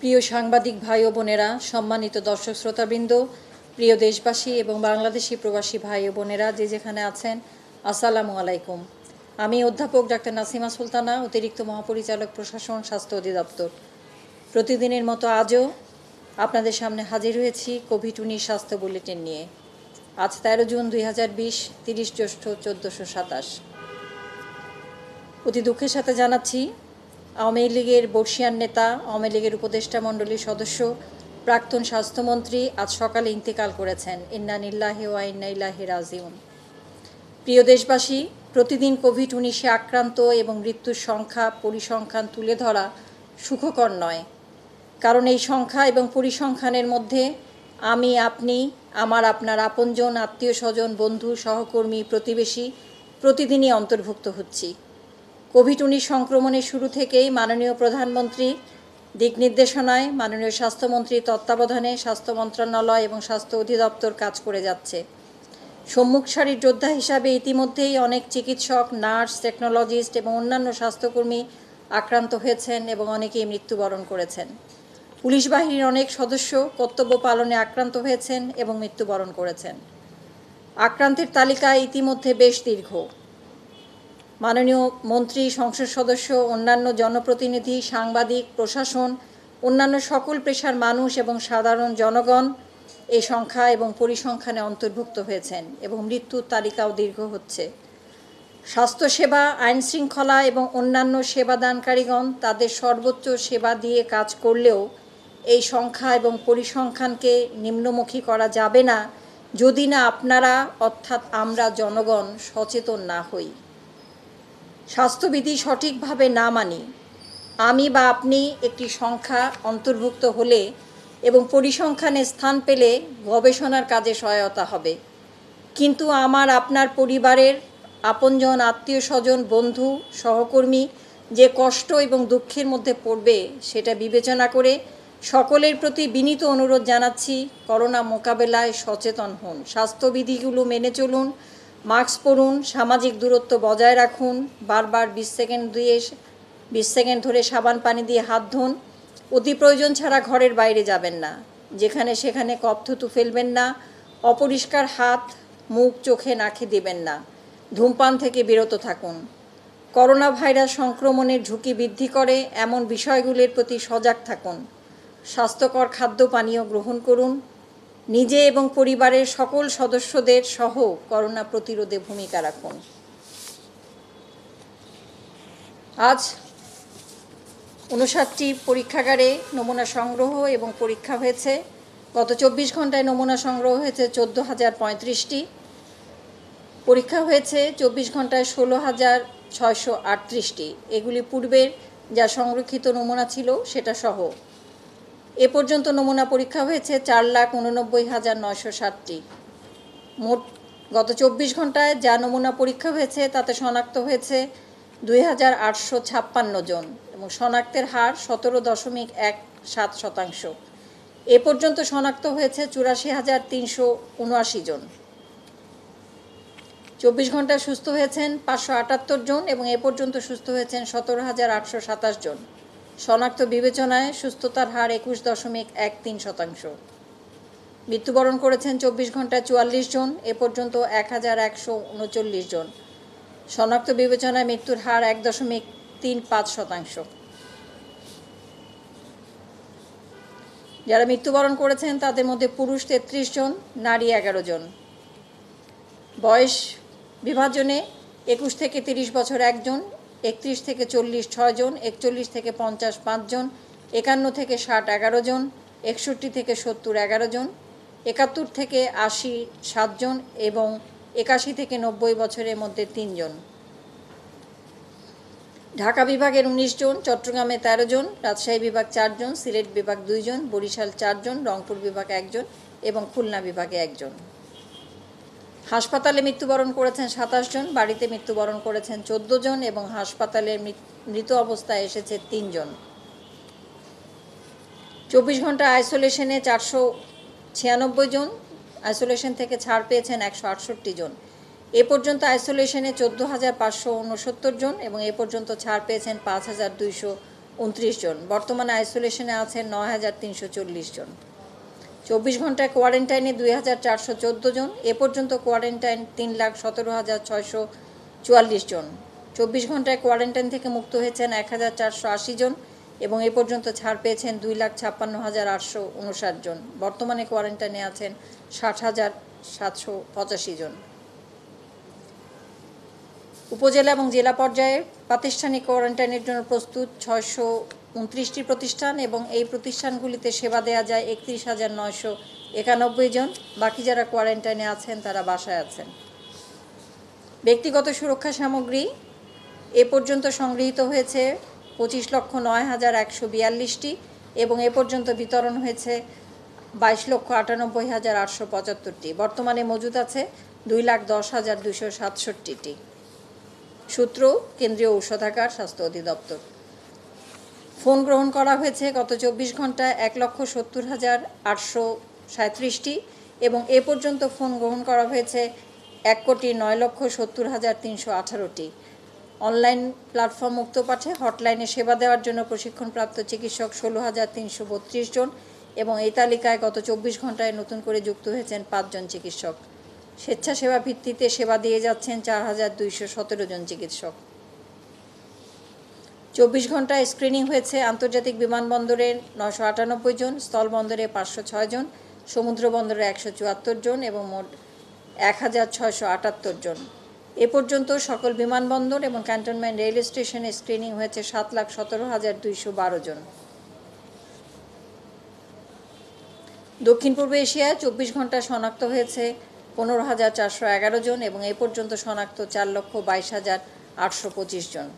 প্রিয় সাংবাদিক ভাই ও বোনেরা, সম্মানিত দর্শক শ্রোতাবৃন্দ, প্রিয় দেশবাসী এবং বাংলাদেশি প্রবাসী ভাই ও বোনেরা যে যেখানে আছেন, আসসালামু আলাইকুম। আমি অধ্যাপক ডাক্তার নাসিমা সুলতানা, অতিরিক্ত মহাপরিচালক, প্রশাসন, স্বাস্থ্য অধিদপ্তর। প্রতিদিনের মতো আজও আপনাদের সামনে হাজির হয়েছি কোভিড উনিশ স্বাস্থ্য বুলেটিন নিয়ে। আজ তেরো জুন দুই হাজার বিশ, তিরিশ জ্যৈষ্ঠ চোদ্দোশো সাতাশ। অতি দুঃখের সাথে জানাচ্ছি আওয়ামী লীগের বর্ষিয়ান নেতা, আওয়ামী লীগের উপদেষ্টা মণ্ডলীর সদস্য, প্রাক্তন স্বাস্থ্যমন্ত্রী আজ সকালে ইন্তেকাল করেছেন। ইন্না নিল্লাহি ওয়া ইন্না রাজিউন। প্রিয় দেশবাসী, প্রতিদিন কোভিড উনিশে আক্রান্ত এবং মৃত্যুর সংখ্যা পরিসংখ্যান তুলে ধরা সুখকর নয়। কারণ এই সংখ্যা এবং পরিসংখ্যানের মধ্যে আমি, আপনি, আমার, আপনার আপনজন, আত্মীয় স্বজন, বন্ধু, সহকর্মী, প্রতিবেশী প্রতিদিনই অন্তর্ভুক্ত হচ্ছি। কোভিড উনিশ সংক্রমণের শুরু থেকেই মাননীয় প্রধানমন্ত্রী দিক নির্দেশনায় মাননীয় স্বাস্থ্যমন্ত্রীর তত্ত্বাবধানে স্বাস্থ্য মন্ত্রণালয় এবং স্বাস্থ্য অধিদপ্তর কাজ করে যাচ্ছে। সম্মুখ সারির যোদ্ধা হিসাবে ইতিমধ্যেই অনেক চিকিৎসক, নার্স, টেকনোলজিস্ট এবং অন্যান্য স্বাস্থ্যকর্মী আক্রান্ত হয়েছেন এবং অনেকেই মৃত্যুবরণ করেছেন। পুলিশ বাহিনীর অনেক সদস্য কর্তব্য পালনে আক্রান্ত হয়েছেন এবং মৃত্যুবরণ করেছেন। আক্রান্তের তালিকা ইতিমধ্যে বেশ দীর্ঘ। মাননীয় মন্ত্রী, সংসদ সদস্য, অন্যান্য জনপ্রতিনিধি, সাংবাদিক, প্রশাসন, অন্যান্য সকল পেশার মানুষ এবং সাধারণ জনগণ এই সংখ্যা এবং পরিসংখ্যানে অন্তর্ভুক্ত হয়েছেন এবং মৃত্যুর তালিকাও দীর্ঘ হচ্ছে। স্বাস্থ্যসেবা আইন শৃঙ্খলা এবং অন্যান্য সেবাদানকারীগণ তাদের সর্বোচ্চ সেবা দিয়ে কাজ করলেও এই সংখ্যা এবং পরিসংখ্যানকে নিম্নমুখী করা যাবে না, যদি না আপনারা, অর্থাৎ আমরা জনগণ, সচেতন না হই। স্বাস্থ্যবিধি সঠিকভাবে না মানি, আমি বা আপনি একটি সংখ্যা অন্তর্ভুক্ত হলে এবং পরিসংখ্যানে স্থান পেলে গবেষণার কাজে সহায়তা হবে। কিন্তু আমার, আপনার পরিবারের আপনজন আত্মীয় স্বজন বন্ধু, সহকর্মী যে কষ্ট এবং দুঃখের মধ্যে পড়বে সেটা বিবেচনা করে সকলের প্রতি বিনীত অনুরোধ জানাচ্ছি, করোনা মোকাবেলায় সচেতন হন। স্বাস্থ্যবিধিগুলো মেনে চলুন মাস্ক পরুন, সামাজিক দূরত্ব বজায় রাখুন, বারবার বিশ সেকেন্ড দিয়ে বিশ সেকেন্ড ধরে সাবান পানি দিয়ে হাত ধুন। অতি প্রয়োজন ছাড়া ঘরের বাইরে যাবেন না। যেখানে সেখানে কপ থুতু ফেলবেন না, অপরিষ্কার হাত, মুখ, চোখে নাকে দেবেন না। ধূমপান থেকে বিরত থাকুন। করোনা ভাইরাস সংক্রমণের ঝুঁকি বৃদ্ধি করে এমন বিষয়গুলির প্রতি সজাগ থাকুন। স্বাস্থ্যকর খাদ্য পানীয় গ্রহণ করুন। নিজে এবং পরিবারের সকল সদস্যদের সহ করোনা প্রতিরোধে ভূমিকা রাখুন। আজ উনষাটটি পরীক্ষাগারে নমুনা সংগ্রহ এবং পরীক্ষা হয়েছে। গত চব্বিশ ঘন্টায় নমুনা সংগ্রহ হয়েছে চোদ্দ হাজার পঁয়ত্রিশটি। পরীক্ষা হয়েছে চব্বিশ ঘন্টায় ষোলো হাজার ছয়শো আটত্রিশটি। এগুলি পূর্বের যা সংরক্ষিত নমুনা ছিল, সেটা সহ। এ পর্যন্ত নমুনা পরীক্ষা হয়েছে চার লাখ উননব্বই হাজার নয়শো ষাটটি। মোট গত চব্বিশ ঘন্টায় যা নমুনা পরীক্ষা হয়েছে তাতে শনাক্ত হয়েছে দুই হাজার আটশো ছাপ্পান্ন জন এবং শনাক্তের হার সতেরো দশমিক এক সাত শতাংশ। এ পর্যন্ত শনাক্ত হয়েছে চুরাশি হাজার তিনশো উনআশি জন। চব্বিশ ঘন্টায় সুস্থ হয়েছেন পাঁচশো আটাত্তর জন এবং এ পর্যন্ত সুস্থ হয়েছেন সতেরো হাজার আটশো সাতাশ জন। শনাক্ত বিবেচনায় সুস্থতার হার একুশ দশমিক এক তিন শতাংশ। মৃত্যুবরণ করেছেন চব্বিশ ঘন্টায় চুয়াল্লিশ জন, এ পর্যন্ত এক হাজার একশো উনচল্লিশ জন। শনাক্ত বিবেচনায় মৃত্যুর হার এক দশমিক তিন পাঁচ শতাংশ। যারা মৃত্যুবরণ করেছেন, তাদের মধ্যে পুরুষ তেত্রিশ জন, নারী এগারো জন। বয়স বিভাজনে একুশ থেকে তিরিশ বছর একজন একত্রিশ থেকে চল্লিশ ছয়জন একচল্লিশ থেকে পঞ্চাশ পাঁচজন একান্ন থেকে ষাট এগারো জন, একষট্টি থেকে সত্তর এগারো জন, একাত্তর থেকে আশি সাতজন এবং একাশি থেকে নব্বই বছরের মধ্যে তিনজন ঢাকা বিভাগের উনিশ জন, চট্টগ্রামে তেরো জন, রাজশাহী বিভাগ চারজন সিলেট বিভাগ দুইজন বরিশাল চারজন রংপুর বিভাগ একজন এবং খুলনা বিভাগে একজন হাসপাতালে মৃত্যুবরণ করেছেন সাতাশ জন, বাড়িতে মৃত্যুবরণ করেছেন চোদ্দ জন এবং হাসপাতালে মৃত অবস্থায় এসেছে তিনজন চব্বিশ ঘণ্টা আইসোলেশনে চারশো ছিয়ানব্বই জন, আইসোলেশন থেকে ছাড় পেয়েছেন একশো আটষট্টি জন। এ পর্যন্ত আইসোলেশনে চোদ্দ হাজার পাঁচশো উনসত্তর জন এবং এ পর্যন্ত ছাড় পেয়েছেন পাঁচ হাজার দুইশো উনত্রিশ জন। বর্তমানে আইসোলেশনে আছেন নয় হাজার তিনশো চল্লিশ জন। চব্বিশ ঘন্টায় কোয়ারেন্টাইনে দুই হাজার চারশো চোদ্দ জন, এ পর্যন্ত কোয়ারেন্টাইন তিন লাখ সতেরো হাজার ছয়শো চুয়াল্লিশ জন। চব্বিশ ঘন্টায় কোয়ারেন্টাইন থেকে মুক্ত হয়েছেন এক হাজার চারশো আশি জন এবং এ পর্যন্ত ছাড় পেয়েছেন দুই লাখ ছাপ্পান্ন হাজার আটশো উনষাট জন। বর্তমানে কোয়ারেন্টাইনে আছেন ষাট হাজার সাতশো পঁচাশি জন। উপজেলা এবং জেলা পর্যায়ে প্রাতিষ্ঠানিক কোয়ারেন্টাইনের জন্য প্রস্তুত ছয়শো উনত্রিশটি প্রতিষ্ঠান এবং এই প্রতিষ্ঠানগুলিতে সেবা দেওয়া যায় একত্রিশ হাজার নয়শো একানব্বই জন। বাকি যারা কোয়ারেন্টাইনে আছেন, তারা বাসায় আছেন। ব্যক্তিগত সুরক্ষা সামগ্রী এ পর্যন্ত সংগৃহীত হয়েছে পঁচিশ লক্ষ নয় হাজার একশো বিয়াল্লিশটি এবং এ পর্যন্ত বিতরণ হয়েছে বাইশ লক্ষ আটানব্বই হাজার আটশো পঁচাত্তরটি। বর্তমানে মজুদ আছে দুই লাখ দশ হাজার দুশো সাতষট্টিটি। সূত্র, কেন্দ্রীয় ঔষধাগার, স্বাস্থ্য অধিদপ্তর। ফোন গ্রহণ করা হয়েছে গত চব্বিশ ঘন্টায় এক লক্ষ সত্তর হাজার আটশো সাঁত্রিশটি এবং এ পর্যন্ত ফোন গ্রহণ করা হয়েছে এক কোটি নয় লক্ষ সত্তর হাজার তিনশো আঠারোটি। অনলাইন প্ল্যাটফর্ম মুক্তপাঠে হটলাইনে সেবা দেওয়ার জন্য প্রশিক্ষণপ্রাপ্ত চিকিৎসক ষোলো হাজার তিনশো বত্রিশ জন এবং এই তালিকায় গত চব্বিশ ঘন্টায় নতুন করে যুক্ত হয়েছেন পাঁচজন চিকিৎসক। স্বেচ্ছাসেবা ভিত্তিতে সেবা দিয়ে যাচ্ছেন চার হাজার দুইশো সতেরো জন চিকিৎসক। চব্বিশ ঘন্টায় স্ক্রিনিং হয়েছে আন্তর্জাতিক বিমানবন্দরে নশো আটানব্বই জন, স্থলবন্দরে পাঁচশো ছয় জন সমুদ্র বন্দরে একশো চুয়াত্তর জন এবং মোট এক হাজার ছয়শো আটাত্তর জন। এ পর্যন্ত সকল বিমানবন্দর এবং ক্যান্টনমেন্ট রেল স্টেশনে স্ক্রিনিং হয়েছে সাত লাখ সতেরো হাজার দুইশো বারো জন। দক্ষিণ পূর্ব এশিয়ায় চব্বিশ ঘণ্টা শনাক্ত হয়েছে পনেরো হাজার চারশো এগারো জন এবং এ পর্যন্ত শনাক্ত চার লক্ষ বাইশ হাজার আটশো পঁচিশ জন।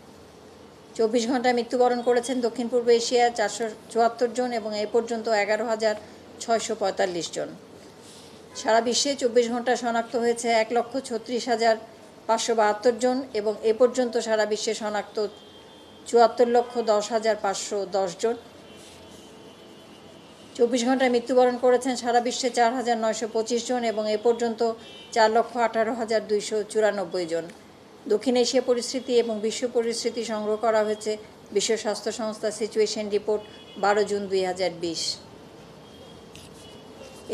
চব্বিশ ঘন্টায় মৃত্যুবরণ করেছেন দক্ষিণ পূর্ব এশিয়ায় চারশো চুয়াত্তর জন এবং এ পর্যন্ত এগারো হাজার ছয়শো পঁয়তাল্লিশ জন। সারা বিশ্বে চব্বিশ ঘণ্টা শনাক্ত হয়েছে এক লক্ষ ছত্রিশ হাজার পাঁচশো বাহাত্তর জন এবং এ পর্যন্ত সারা বিশ্বে শনাক্ত চুয়াত্তর লক্ষ দশ হাজার পাঁচশো দশ জন। চব্বিশ ঘন্টায় মৃত্যুবরণ করেছেন সারা বিশ্বে চার হাজার নয়শো পঁচিশ জন এবং এ পর্যন্ত চার লক্ষ আঠারো হাজার দুইশো চুরানব্বই জন। দক্ষিণ এশিয়া পরিস্থিতি এবং বিশ্ব পরিস্থিতি সংগ্রহ করা হয়েছে বিশ্ব স্বাস্থ্য সংস্থা সিচুয়েশন রিপোর্ট বারো জুন দুই হাজার বিশ।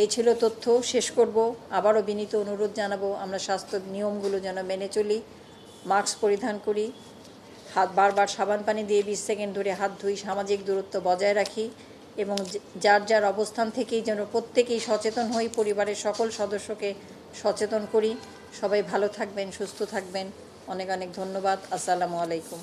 এই ছিল তথ্য, শেষ করব। আবারও বিনীত অনুরোধ জানাব, আমরা স্বাস্থ্য নিয়মগুলো যেন মেনে চলি। মাস্ক পরিধান করি। হাত বারবার সাবান পানি দিয়ে বিশ সেকেন্ড ধরে হাত ধুই, সামাজিক দূরত্ব বজায় রাখি। এবং যার যার অবস্থান থেকেই যেন প্রত্যেকেই সচেতন হই, পরিবারের সকল সদস্যকে সচেতন করি। সবাই ভালো থাকবেন, সুস্থ থাকবেন। অনেক অনেক ধন্যবাদ। আসসালামু আলাইকুম।